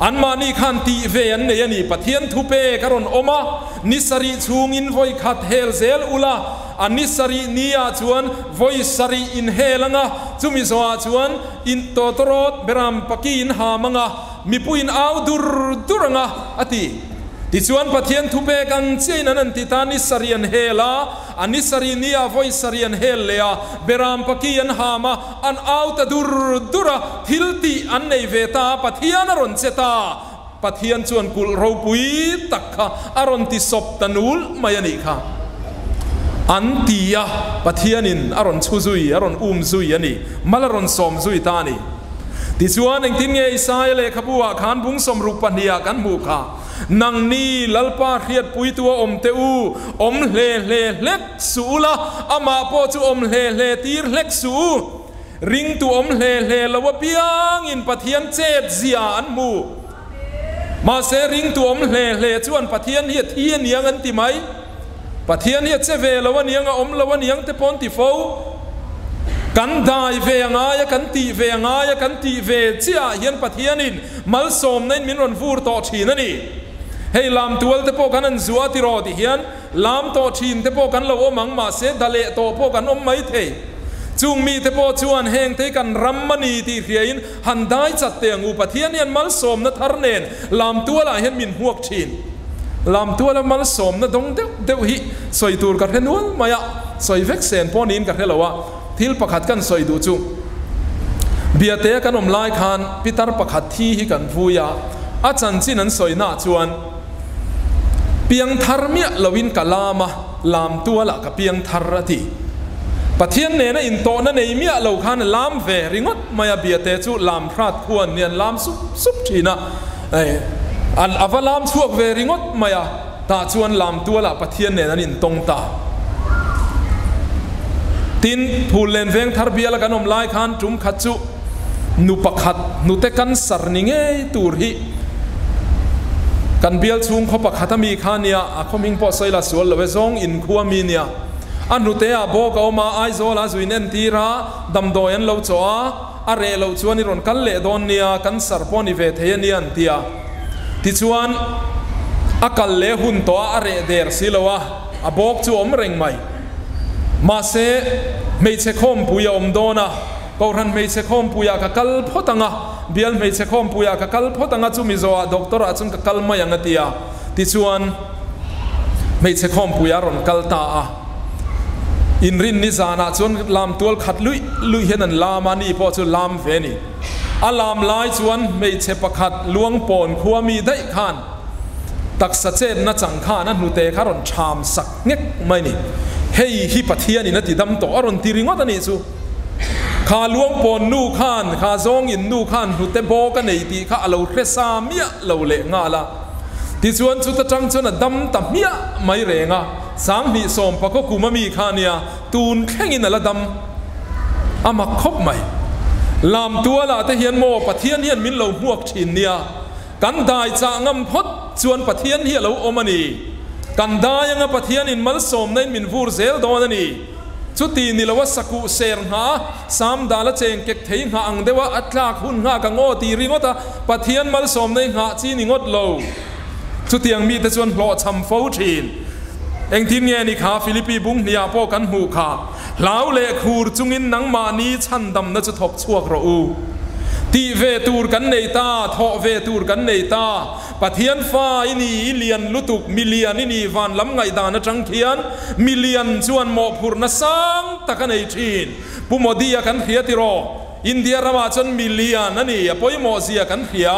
ตีอันในเวตาปะเทียนรอนเจตาปะเทียนชวนกุลรูปุยตักขะอารอนติศพตนูลมายันิค่ะ อันตียะปะเทียนินอารอนชูซุยอารอนอุ้มซุยยันี่มาลารอนสอมซุยตานี่ ติชวนเองทิ้งเงยสายเลยขบัวขานบุ้งสมรูปปัญญากันมูค่ะนังนี่ลลปาเรียดปุยตัวอมเตอูอมเลเลเล็กสูละอามาโปจูอมเลเลตีเล็กสูริงตัวอมเลเลละวะเปียงอินปะเทียนเจ็ดเสียอันมูมาเสริงตัวอมเลเลชวนปะเทียนเฮียเทียนเนียงอันติไหมปะเทียนเฮียเจเวละวะเนียงอมละวะเนียงเตปอนติโฟ กันได้เวียงายกันตีเวียงายกันตีเวเจียเฮียนปะเทียนินมัลสมในมินรอนฟูร์ต่อชีนั่นนี่ hei lam tual te po kan an zuwa ti ro ti hian lam to thin te po kan lo o mang ma se dale to po kan om mai the chung mi te po chuan heng te kan ram mani ti riain han dai chat te ngu pathian hian mal som na thar nen lam tual a hian min huak thin lam tual mal som na dong de de hi soi tur ka renul maya soi vek sen ทิลประคัดกันสอยดูจุเบียเตะกันอมไล่ขานพิตรประคัดที่ฮิกันฟูยาอาจารย์จีนั้นสอยน่าจวนเพียงทารเมียลวินกะลามะลามตัวละกับเพียงทารทีปะเทียนเนนอินโตนั่นเองเมียเราคานลามเวริงดมายเบียเตจูลามพลาดควรเนียนลามสุบซุบทีนะไออันอวลามช่วกเวริงดมายตาชวนลามตัวละปะเทียนเนนันอินตรงตา ตินพูเลนเวงทารเบียละกันอมไลขันจุมขัดจุนุปขัดนุเตกันสารนิเงตูรฮีกันเบียลชุงเขาปักขัตมีขานียอาคมิงพอใส่ละสวนละเวซงอินคัวมีเนียอั มาเซไม่เชคอมปุยอมโดนะก็รันไม่เชคอมปุยากักัลพตังะเบียลไม่เชคอมปุยากักัลพตังะจุมิโซะด็อกเตอร์อาจุนกักัลมายังตียติชวนไม่เชคอมปุยารอนกัลตาอินรินนิสานะชวนลามตัวขัดลุยลุยเห็นันลามานีพอชวนลามเฟนีอาลามไลายชวนไม่เชปขัดลวงปนขัวมีได้ขานตักสะเจนนัจังขานันหนูเตขารอนชามสักเง็กไม่นี่ tak sa chen na chang kha na nu te kha ron cham sak ngek mai ni hei hi pathian ni na ti dam to aron ti ringot ani chu ข้าล้วงปนนู่ขันข้าซองอินนู่ขันหุเตโบกันในตีข้าเราเครซามียเราเละงาละที่ชวนสุดจังชนดำตับเมียไม่เรงอะสังหิสมปะก็กูมามีข้าเนี่ยตูนแข่งอินละดำอามาคบไหมลามตัวละแต่เฮียนโมปะเทียนเฮียนมินเราหวกชินเนี่ยกันได้จางำพดชวนปะเทียนเฮียเราอมานี กันได้ยังปะเทียนอินมัลสมในมินฟูร์เซลโดนนี่ชุดตีนิลวสกุเซร์หาสามดาลเจงเก็กเทียงหาอังเดว่าอัตลากหุ่นหากังโอตีริงอตาปะเทียนมัลสมในหาจีนิงดโลชุดเตียงมีแต่ส่วนหล่อชำฟูชีนเองที่เงี้ยนี่ขาฟิลิปปีบุ้งเนียโปกันหูขาลาวเละคูรจุงินนังมานีชันดำน่าจะทบชั่วกระอู ตีเวตูร์กันในตาทอเวตูร์กันในตาปะเทียนฟ้าอินีเลียนลุตุกมิเลียนอินีวันลำไงดานจังเทียนมิเลียนชวนหมอพูนสังตะกันในทีนปุโมดียกันเขียติรออินเดียรามาจนมิเลียนนั่นนี่ปอยโมเซียกันเขีย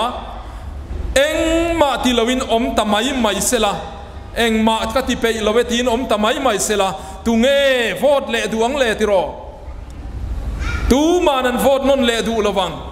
เอ็งมาติลวินอมตะไมไม่เสละเอ็งมาก็ติเปยลเวทีนอมตะไมไม่เสละตุงเอโฟดเลดวงเลติรอตูมานันโฟดนนเลดูระวังเฮียนบีเซปียนฟอดเลดูงูตั้งเอ็มติร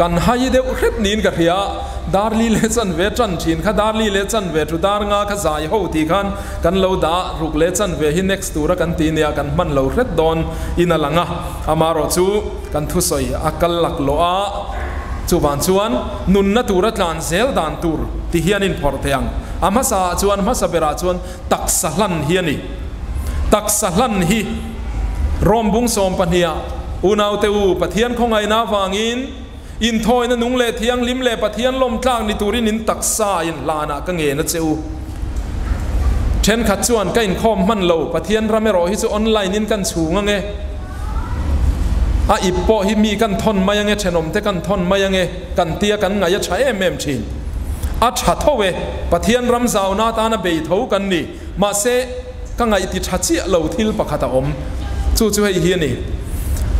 กันเทนเที่ยเด็กอุ้งเอกันหุ่นฮิกันให้เดวเร็ดนินกันเฮียดาร์ลีเลจันเวจันชินข้าดาร์ลีเลจันเวทุดาร์งาข้าใจโหตีกันกันเราดารุกเลจันเวฮิน next ตัวกันตีเนี่ยกันมันเราเร็ดดอนอินาลังอะอามารอจูกันทุสอยอักลักโลอาจูบานชวนนุนนัตูรัตลานเซลดานตูรที่เฮียนินพอร์เตียงอามาสาชวนมาสเปราชวนตักสลันเฮียนี่ตักสลันฮีรอมบุงสอมปัญญาอุณาวเตอูปะเทียนของไงนาวางิน อินทอยนะนุงเลเทียงลิมเลปะเทียนลมทางนิตูรินินตักซาอินลานากังเงนะเจ้าเช่นขัดชวนก็อินคอมมันโลปะเทียนรำไม่รอฮิสออนไลน์นินกันสูงไงอาอิปโปฮิมีกันทนมายังไงเชนมเตกันทนมายังไงกันเตียกันไงจะใช้เอ็มเอ็มชินอาชัดเทวปะเทียนรำสาวนาตานะเบยทูกันนี่มาเซก็ไงติดชัดเจียเหลาทิลปะขัดอมจู่จู่ให้เฮียนี่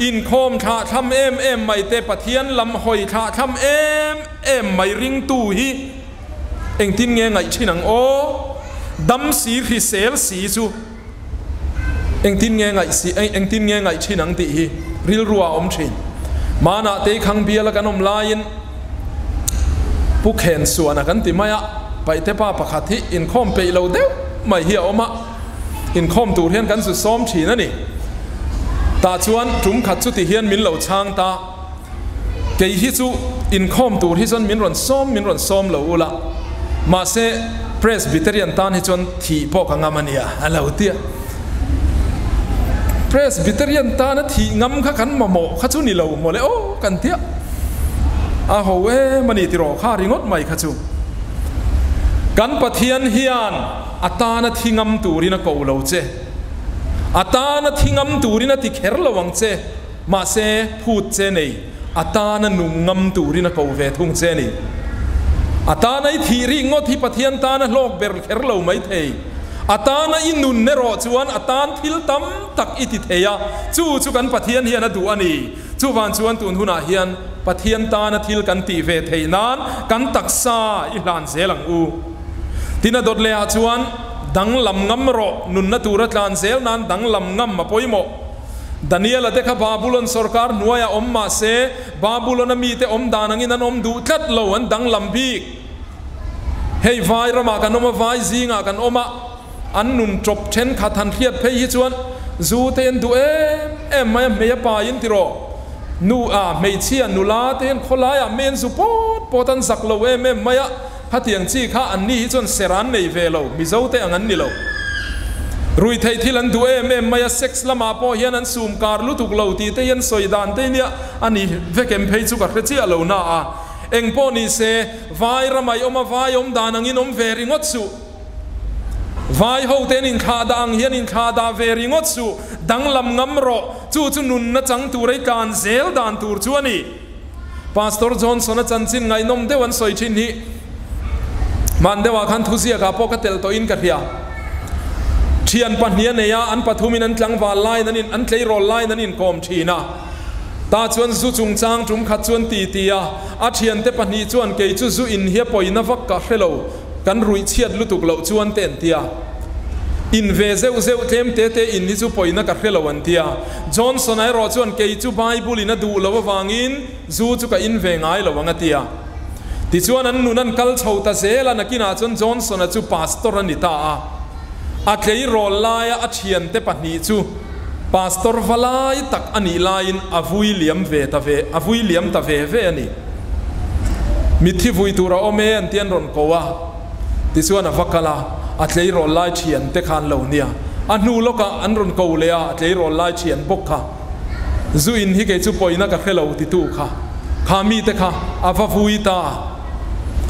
อินคมอินนะตียเราปุยเอ็มเอ็มไม่หนีนะขมินเปโตอันนี้จุดยังตักมายกันตักสังไงนะตูเฮียนอินโคมท่าทำเอ็มเอ็มไม่เตปะเทียนลำหอยท่าทำเอ็มเอ็มไม่ริงตูฮีเอ็งทินเงไงชินังโอดำสีริเซลสีซูเอ็งทินเงไงสีเอ็งเอ็งทินเงไงชินังตีฮีริลรัวอมชินมานาเตขังเบียละกันอมลายินผู้เข็นส่วนกันติมายะไปเทป้าปะขัดที่อินคอมไปเราเดียวไม่เหี่ยวมาอินคอมตูเทียนกันสุดซ้อมฉีนั่นนี่ ตาชวนจุ่มขัดสุดที่เฮียนมินเหล่าช้างตาเกยฮิสุอินคอมตูที่ส่วนมินรอนซ้อมมินรอนซ้อมเหล่าอุละมาเซเพรสบิเตเรียนตานที่ชวนทีพอกังามันเนียอะไรอุติยเพรสบิเตเรียนตานะทีงำข้าขันมาโมข้าชุนี่เราโมเลโอกันเทียอาโหเวมันนี่ติรอข้าริงดไม่ข้าชุกันปะเทียนเฮียนอัตานะทีงำตูรินะกูเราเจ atana thingam turina ti kherlawang che ma se phut che nei atana nungam turina ko ve thung che nei atana i thiri ngot hi pathian tana lok ber kherlo mai thei atana in nun ne ro chuan atan thil tam tak iti theya chu chu kan pathian hian a du ani chu wan chuan tun huna hian pathian tana thil kan ti ve thei nan kan taksa i hlan zelang u tina dot le a chuan ดังลำงำโรนุนนตูรัตลานเซลนั้นดังลำงำมาปอยโมดานิเอลเด็กขบาบูลนสุรการนัวยาอมมาเซบาบูลนมีเตอมดานังินันอมดูจัดเลวันดังลำพีกเฮ้ยไฟระมากันอมาไฟซิงอากันอมะอันนุนจบเช่นขัดทันเทียดเพยิชวนจูเตีนดูเอเอ็มไม่ไม่ปายินติโรนูอาไม่เชียนูลาเตีนคนลายอะเมนสุปอดปอดันสักเลวเอ็มม่ไม่ พัดเตียงชี้ข้าอันนี้จนเซรันในเวลามิเจ้าเตอันนี่เรารุ่ยไทยที่ลันดูเอ็มเอ็มมายาเซ็กส์ละมาพอเฮียนันซูมการลุทุกเลวตีเตยันซอยดานเตเนี่ยอันนี้เวกเอ็มเพย์จุกัดเรจิอาเราหน้าเอ็งพอนี่เซวารำไม่อมาวายอมดานังอินอมเวริงอัดสุวายหูเตนินขาดังเฮียนินขาดาเวริงอัดสุดังลำงำรอจู่จู่นุนนะจังตูไรการเซลดานตูร์จวนี่ Pastor Johnson จันจินไงนมเดวันซอยชินนี่ มันเดว่าขันทุสีกับปกติลตัวอินกับเฮียเชียนปัญญาเนี่ยอันปฐุมินันจังวาลไลนั่นอินอันเลยรอไลนั่นอินกอมชีนะตาชวนสุจุงจางจุงขัดชวนตีตียอาเชียนเตปัญญาชวนเกยจุสุอินเฮียปอยนวักกะเฮโลกันรุ่ยเชียดลุตุกเหลาชวนเต็นตียอินเวเซอเซอเทมเตเตอินนิจูปอยนักเฮลวันเตียจอนสนายรอชวนเกยจูไบบุลินะดูเลววางอินจูจุกอินเวงไงเลวังเตีย ti chuan an nun an kal chho ta zela na kina chuan johnson a chu pastor ani ta a a klei rol laia a thian te pahni chu pastor valai tak ani lain avui liam ve ta ve avui liam ta ve ve ani mithi vui tura ome an tian ron kowa ติส่วนนักกล่าอัตเลย์รอลไลเชียนเตคานเหล่านี้อันนู้ลกอันรุนกูเลีย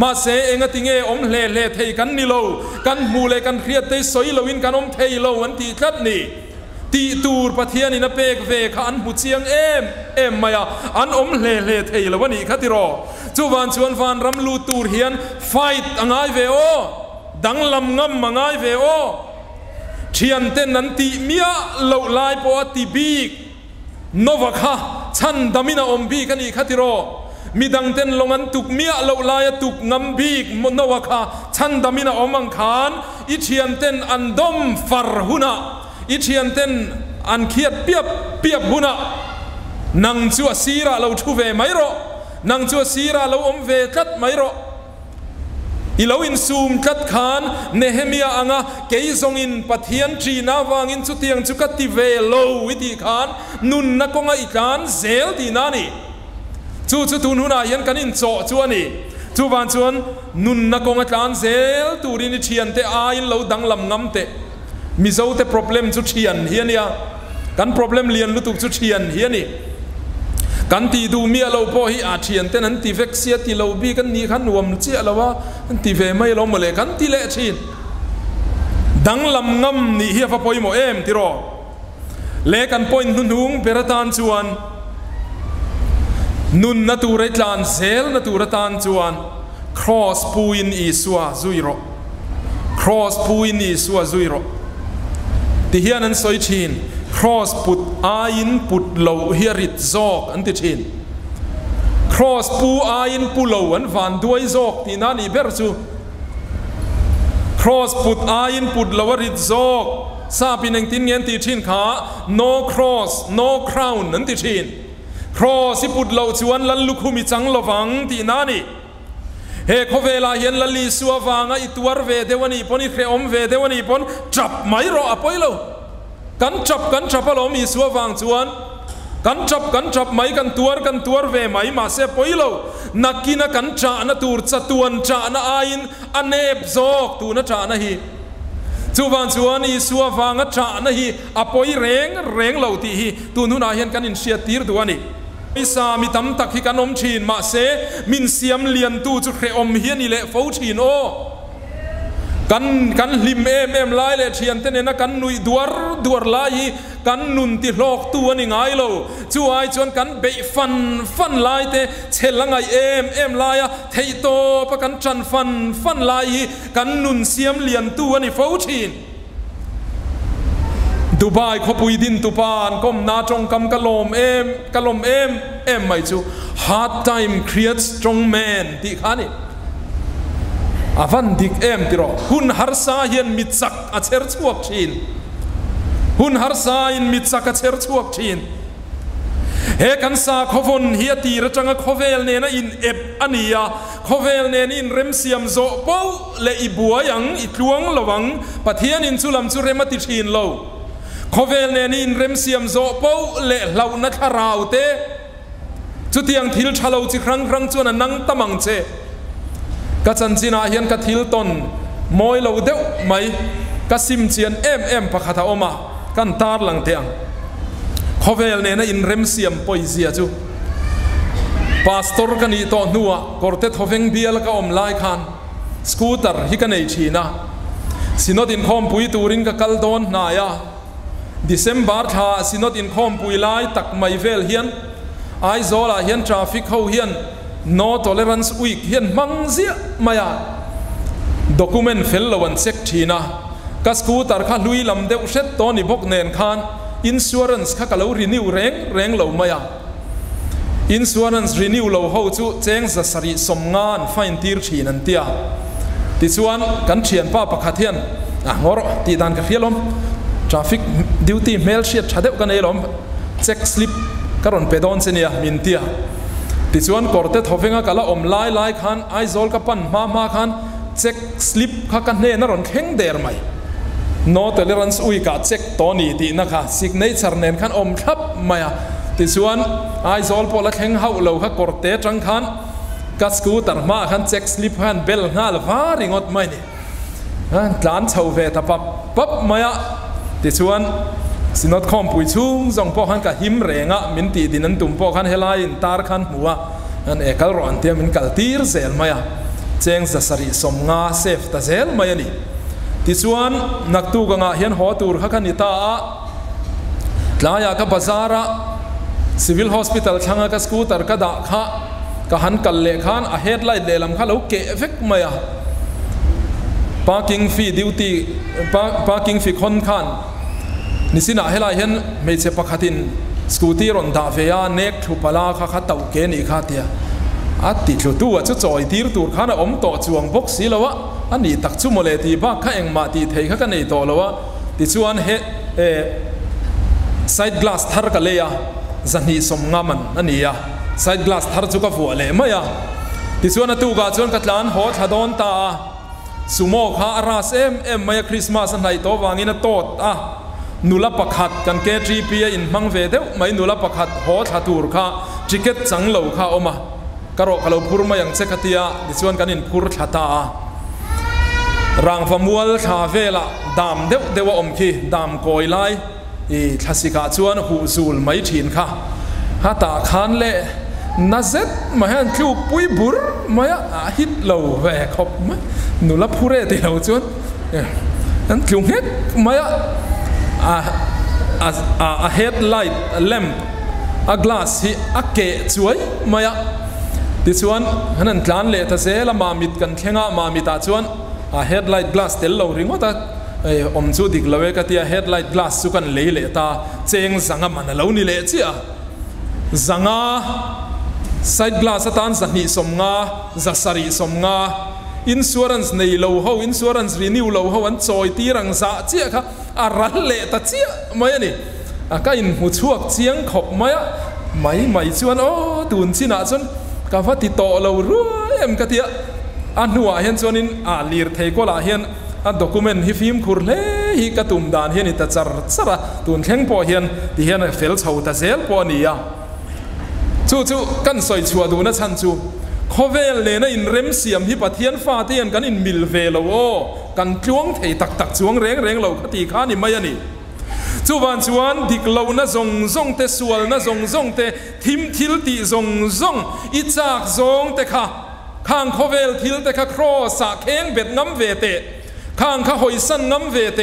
มาเสเองติเงอมเล่เล่เทกันนิโลกันมูเลกันเครียดเตสอยลวินกันอมเทโลวันทีทัดนี่ตีตูรปะเทียนินะเปกเวขันหุเชียงเอมเอมมายอันอมเล่เล่เทลวันนี้ขัติรอจวันชวนฟานรำลูตูรเฮียนไฟต์อังไงเวโอดังลำงำมังไงเวโอเทียนเต้นนันติเมียเหล่าลายปอติบีกนวะค่ะชันดามินาอมบีกันอีกขัติรอ mi dang ten longan tuk mia lo lai tuk ngam bik nova kha. Chan damina omang khan. I thian ten an dom far huna. I thian ten an khiat piap piap huna. Nang chu asira lo thu ve mai ro. Nang chu asira lo om ve khat mai ro. I lo in sum khat khan nehemia anga. Keizong in pathian tri na wang in chu tiang chu ka ti ve lo wi ti khan. Nun na konga i kan zel ti na ni. Chu chu tun huna hian kan in cho chu ani chu van chuan nun na konga tlan zel turin i thian te a in lo dang lam ngam te mi zo te problem chu thian hian ya kan problem lian lu tu chu thian hian ni kan ti du mi lo po hi a thian ten an ti vek sia ti lo bi kan ni khan nuam chi lo wa an ti ve mai lo mo le kan ti le chin dang lam ngam ni hi fa poi mo em ti ro le kan point nun hung beratan chuan นุนนตูเรจานเซลนตูรตานจวนครอสปูอินอีสวาซุยโรครอสปูอินอีสวาซุยโรติเฮียนั้นซอยชินครอสปุดอายินปุดเหลาเฮียริดซอกอันติชินครอสปูอายินปุเหลวอันฟานด้วยซอกที่นั่นอีเบอร์ซูครอสปุดอายินปุดเหลาวริดซอกทราบปินังตินเงี้ยติชินขา no cross no crown นั้นติชิน ครสิปุดเหล่าชวนลันลุกหุมิจังละวังตีนานี่เฮคเวลาเห็นลลีสัววางอีตัวเวเดวันีปนิเครอมเวเดวันีปนจับไม่รออปอยเลวกันจับกันจับเรามีสัววางชวนกันจับกันจับไม่กันตัวกันตัวเวไม่มาเสพอยเลวนักกินกันจานะตูร์จัตวนจานะอินอันเนบโซกตูนะจานะฮีจูวันชวนอีสัววางจานะฮีอปอยเร่งเร่งเหล่าที่ฮีตูนุนาเห็นกันอินเสียตีรตัวนี้ ไม่สามีตำตักที่กันมฉีนมาเซมินเซียมเลียนตู้จุดเคอมเฮียนี่แหละฟูฉีนโอกันกันลิมเอมเอมไล่เลยเชียนเตเนนะกันนุยดวรดวรไล่กันนุนติโลกตัวนี่ไงโลช่ไอจวนกันเบฟันฟันไล่เตเชลังไอเอมเอมไล่เทยโตปะกันจันฟันฟันไล่กันนุนเซียมเลียนตัวนี่ฟูฉีน ดูไบเขาปุยดินตุปานก้มนาจงกำกะลมเอมกะลมเอมเอมไม่จู hard time creates strong man ที่ขานี่อาวันดิกเอมติรอหุ่นฮาร์ซาเยนมิดสักอาเชอร์ชวกชินหุ่นฮาร์ซาเยนมิดสักอาเชอร์ชวกชินเฮกันสาขวอนเฮียตีระจังขวเวลเนนอินเอ็บอันนี้ยาขวเวลเนนอินเรมเซียมโซปูเลอีบัวยังอีกลวงระวังปะเทียนอินสุลัมสุเรมติชินเลว khovel ne in rem siam zo po le lau na tharau te chu tiang thil thalo chi khrang khrang chu na nang tamang che ka chan china hian ka thil ton moi lo deuh mai ka sim chian em em pakhatha oma kan tar lang teang khovel ne na in rem siam poizia chu pastor kan i to nuwa korte thoveng bial ka om lai khan scooter hi ka nei thina sinot in khom pui turin ka kal don na ya December tha sinot in khom pui lai, tak mai vel hian. Ai zola hian traffic ho hian. No tolerance week hian mang zia maya. Document fel lawan check thina. Ka scooter kha lui lam deuh hret to ni bok nen khan. Insurance kha kalo renew reng reng lo maya. Insurance renew lo ho chu cheng za sari somngan fine tir thin an tia. Ti chuan kan thian pa pakhat hian. A ngor, ti dan ka khialom traffic duty mail sheet thadeu kan elom check slip karon pedon senia min tia ti chuan korte thovenga kala om lai lai khan ai zol ka pan ma ma khan check slip kha kan ne na ron kheng der mai no tolerance ui ka check to ni ti na kha signature nen khan om thap maya ti chuan ai zol pola kheng hau lo kha korte tang khan กัสกูตร์มาขันเช็คสลิปขันเบลงาลวาริงอดไม่นี่ฮันลานชาวเวทปับปับมายะ ติชวนสินอดคอมปุยชุงจงพ่อขันกับหิมเรงะมินตีดินันตุมพ่อขันเฮลายินตาร์ขันหัวอันเอกลรอนเตียมินกัลตีร์เซลมายะเจงจะสริสมงาเซฟตาเซลมายะนี่ติชวนนักตูกงาเฮียนหัวตูร์ขันนิตาลายากับบาซาระ civil hospital thanga ka scooter ka da kha ka han kal le khan a headlight le lam kha lo ke vek maya parking fee duty parking fee khon khan nisina hela hen me che pakhatin scooty ron da ve ya nek thu pala kha kha tau ke ni kha tia a ti thlu tu a chu choi tir tur khana om to chuang box si lawa ani tak chu mole ti ba kha eng ma ti thei kha ka nei to lawa ti chuan he e side glass thar ka le ya zani som nga man ania side glass thar chu ka fu le maya ti chuan tu ga chuan ka tlan ho thadon ta สุโมกหาราสเซมเอ็มมาคริสต์มาสไหนตัววางินะโตดอะนุลประคัดกันเกจีเปียอินมังเวเดวไม่นุลประคัดโหดหัตูร์ค่ะจิกเก็ตสังเหลวค่ะออกมากระโรคเราพูดมาอย่างเซคติยาดิส่วนกันอินพูดชะตาร่างฟมัวลชาเวละดามเดวเดวอมคีดามกอยไลอีทัศิกาชวนหูซูลไม่ถินค่ะฮัตตาคานเละ ช่วยมาดิชวนนั้นคลานเล่ทเซลมามิดกันแข่งมามิตาชวนอาเฮดไลท์กลาสเตลเหลาริงว่าตา om chu dik lawe ka tia headlight glass su kan le le ta cheng zanga man lo ni le chia zanga side glass atan zani som nga za sari som nga. Insurance nei lo ho insurance renew lo ho an choi ti rang za chia kha. A ral le ta chia mai ani. A ka in hu chuak chiang khop mai mai mai chuan, o, tun china ah chon ka va ti to lo ru em ka tia. A nuwa hian chuan in, a lir thei ko la ah hian. A document hi film khur le hi ka tum dan hian i ta char chara tun thleng po hian, ti hian fel chho ta zel po ni ya ชูชูกันสอยชัวดูนะชันจู่ขเวลเลยนะอินเร็มเสียมฮิปะเทียนฟาเทียนกันอินมิลเวลโวกันจ้วงเทตักตักจ้วงแรงแรงเราคตีข้านี่ไม่ยันนี่จู่วันจู่วันดิกเรานะจงจงเตสวลนะจงจงเตทิมทิลตีจงจงอิจากจงเตค่ะข้างขเวลทิลเตค่ะครอสักเค้งเบ็ดน้ำเวเตข้างข้าหอยสั้นน้ำเวเต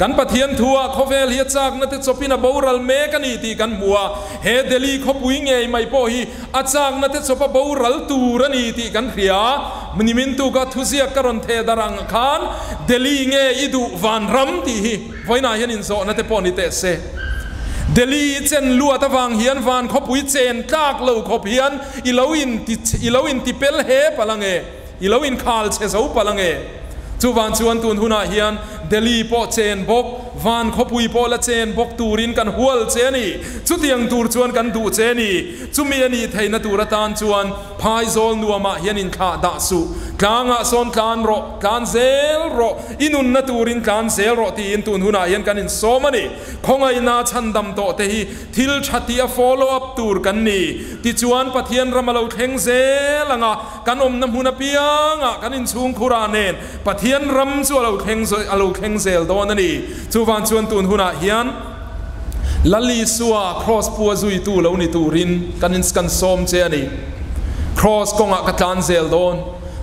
กันปะเทียนทัวเขาเวลเฮียจากนั่นจะจบปินาบูรัลเมกันนี่ตีกันมัวเฮเดลีเขาปุยเงยไม่พอฮีอาจากนั่นจะจบบูรัลตูรันี่ตีกันเฮียมันนิมินตูก็ทุเสียกรอนเทดารังคานเดลีเงยอิดูวันรัมตีฮีไว้นาเฮียนินโซนั่นจะปอนิเตเซเดลีเจนลัวตะวังเฮียนวันเขาปุยเจนจากเลวเขาเฮียนอีเลวินติอีเลวินติเปลเฮปะลังเออีเลวินคาลเชซาปลังเอาปอเชนบกวันขบุยปอละเชนบกตูรินกันหัวเชนีจุดยังเอ จูวานจวนตูนหุนาเฮียนเดลีโปเจนบกวานขอปุยโปละเจนบกตูรินกันหวลเจนีจุเตียงตูรจวนกันดูเจนีจุมีอนีไทยนตูรตานจวนพายโซลนัวมาเฮียนินคาดาสุลางรอกลางเซลรออินุนนตูรินกลางเซลรที่อินตุนหุนาเฮียนกันอินโซมันนี่คงไอ้นาชันดำโตเตฮีทิลชัติอา follow up ตูรกันนี่ที่ชวนปะเทียนรำมาเลาเทงเซลังอะกันอมน้ำหุนเปียงอะกันอินชุงคุราเนนปะเทียนรำชัวเราเทงเาเราเทงเซลโดนนี่ชูวันชวนตุนหุนาเฮียนลลีสัว cross ปัวซุยตูเรานี่ตูรินกันอินสกันซอมเจนี่ cross กงอะ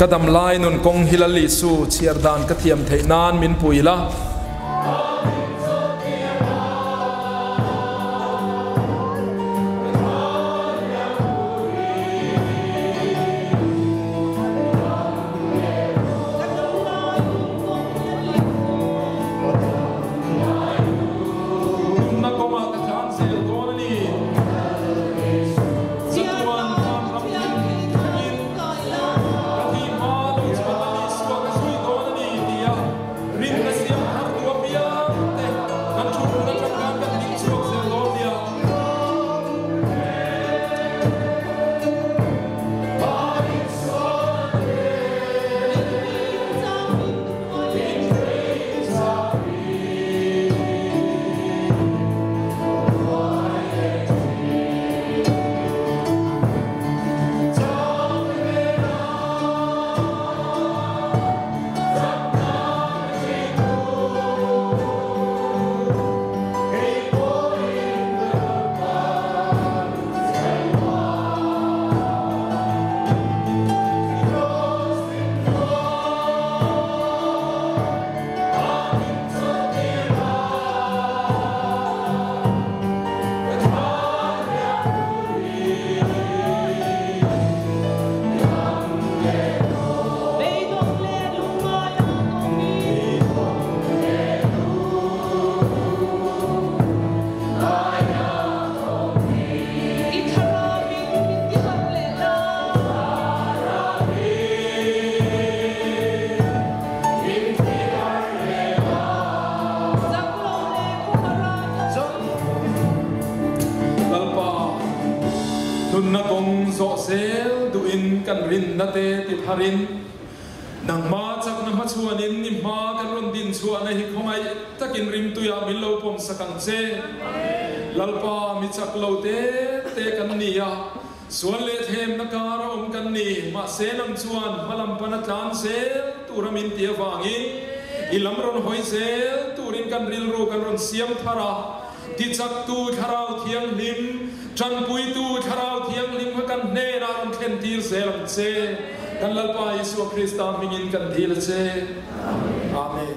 กระดมลาอันนี้ทุ่งงะกระดำลายนุนกงฮิลลีสูเชียร์ดานกระเทียมไทยนานมินปุยละ เซกัน